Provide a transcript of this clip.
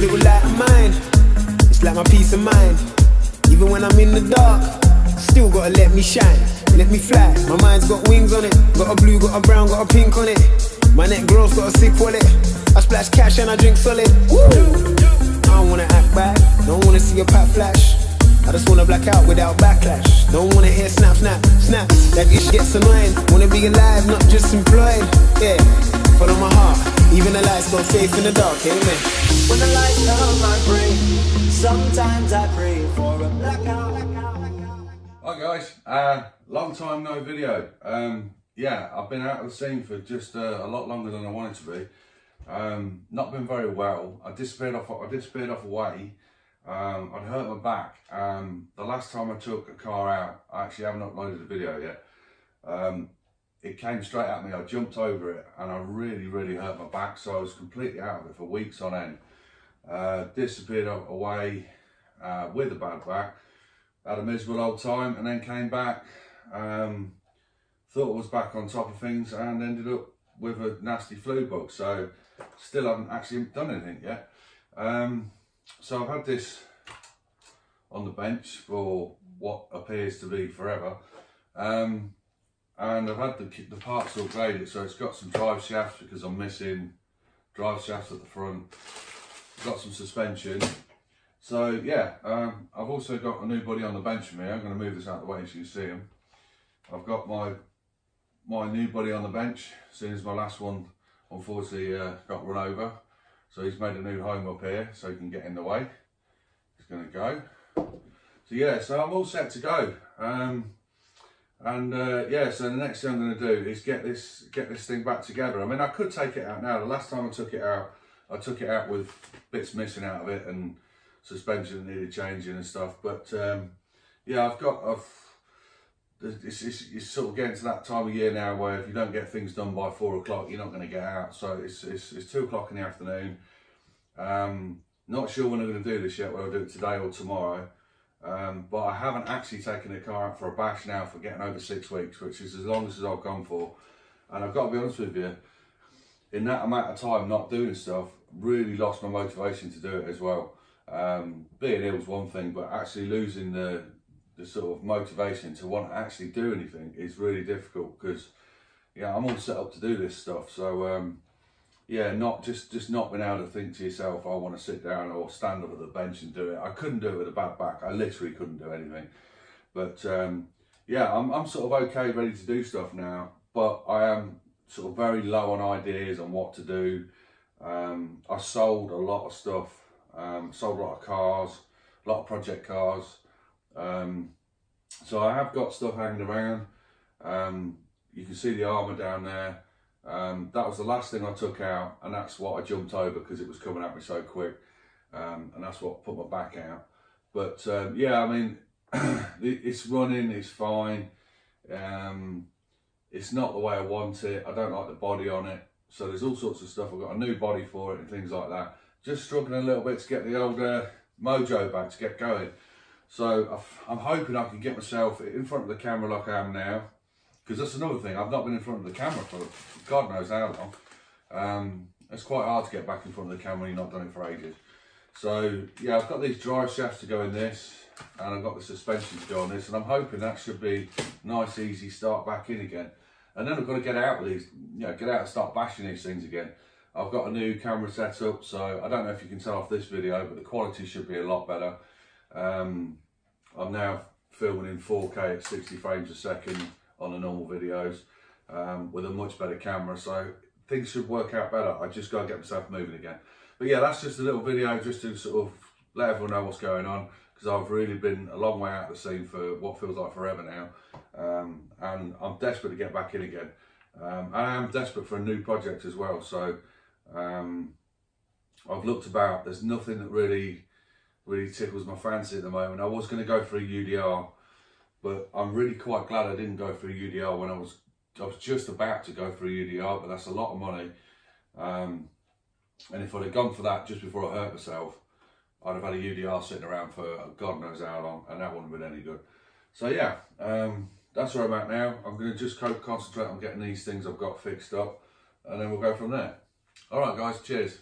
little light of mine, it's like my peace of mind. Even when I'm in the dark, still gotta let me shine, let me fly. My mind's got wings on it, got a blue, got a brown, got a pink on it. My neck girl's got a sick wallet. I splash cash and I drink solid. Woo! I don't wanna act bad, don't wanna see a pat flash. I just wanna black out without backlash. Don't wanna hear snap, snap, snap. That ish gets annoying. Wanna be alive, not just employed. Yeah, follow my heart. Even the lights got faith in the dark. Amen. Sometimes I pray for a. Hi guys, uh, long time no video. Um, yeah, I've been out of the scene for just uh, a lot longer than I wanted to be. Um, not been very well. I disappeared off. I disappeared off away. Um, I'd hurt my back. Um, the last time I took a car out, I actually haven't uploaded the video yet. Um, it came straight at me. I jumped over it, and I really, really hurt my back. So I was completely out of it for weeks on end. Uh, disappeared away uh, with a bad back. Had a miserable old time, and then came back. Um, thought I was back on top of things, and ended up with a nasty flu bug. So still haven't actually done anything yet. Um, so I've had this on the bench for what appears to be forever. Um, and I've had the, the parts all graded, so it's got some drive shafts because I'm missing drive shafts at the front. Got some suspension. So yeah, um, I've also got a new body on the bench for me. I'm going to move this out of the way so you can see them. I've got my my new body on the bench, seeing as my last one unfortunately uh, got run over. So he's made a new home up here so he can get in the way. He's going to go. So yeah, so I'm all set to go. Um, and uh, yeah, so the next thing I'm going to do is get this get this thing back together. I mean, I could take it out now. The last time I took it out, I took it out with bits missing out of it and suspension needed changing and stuff. But um, yeah, I've got I've it's, it's, it's, sort of getting to that time of year now where if you don't get things done by four o'clock, you're not going to get out. So it's, it's, it's two o'clock in the afternoon. Um, not sure when I'm going to do this yet, whether I'll do it today or tomorrow. Um, but I haven't actually taken the car out for a bash now for getting over six weeks, which is as long as I've gone for. And I've got to be honest with you, in that amount of time not doing stuff, really lost my motivation to do it as well. Um, being ill is one thing, but actually losing the the sort of motivation to want to actually do anything is really difficult because yeah I'm all set up to do this stuff so um, yeah not just just not being able to think to yourself I want to sit down or stand up at the bench and do it. I couldn't do it with a bad back. I literally couldn't do anything. But um, yeah I'm, I'm sort of okay ready to do stuff now but I am sort of very low on ideas on what to do. Um, I sold a lot of stuff um, sold a lot of cars a lot of project cars. Um, so I have got stuff hanging around. Um, you can see the Arrma down there. Um, that was the last thing I took out and that's what I jumped over because it was coming at me so quick. Um, and that's what put my back out. But um, yeah, I mean, it's running, it's fine. Um, it's not the way I want it. I don't like the body on it. So there's all sorts of stuff. I've got a new body for it and things like that. Just struggling a little bit to get the old uh, mojo back to get going. So I'm hoping I can get myself in front of the camera like I am now. Because that's another thing, I've not been in front of the camera for God knows how long. Um, it's quite hard to get back in front of the camera when you've not done it for ages. So yeah, I've got these drive shafts to go in this and I've got the suspension to go on this and I'm hoping that should be nice, easy start back in again. And then I've got to get out with these, you know, get out and start bashing these things again. I've got a new camera set up, so I don't know if you can tell off this video, but the quality should be a lot better. Um, I'm now filming in 4K at 60 frames a second on the normal videos um, with a much better camera. So things should work out better. I just got to get myself moving again. But yeah, that's just a little video just to sort of let everyone know what's going on because I've really been a long way out of the scene for what feels like forever now. Um, and I'm desperate to get back in again. Um, I am desperate for a new project as well. So um, I've looked about, there's nothing that really really tickles my fancy at the moment. I was going to go for a UDR, but I'm really quite glad I didn't go for a UDR when I was I was just about to go for a UDR, but that's a lot of money. Um, and if I'd have gone for that just before I hurt myself, I'd have had a UDR sitting around for God knows how long, and that wouldn't have been any good. So yeah, um, that's where I'm at now. I'm going to just concentrate on getting these things I've got fixed up, and then we'll go from there. All right, guys, cheers.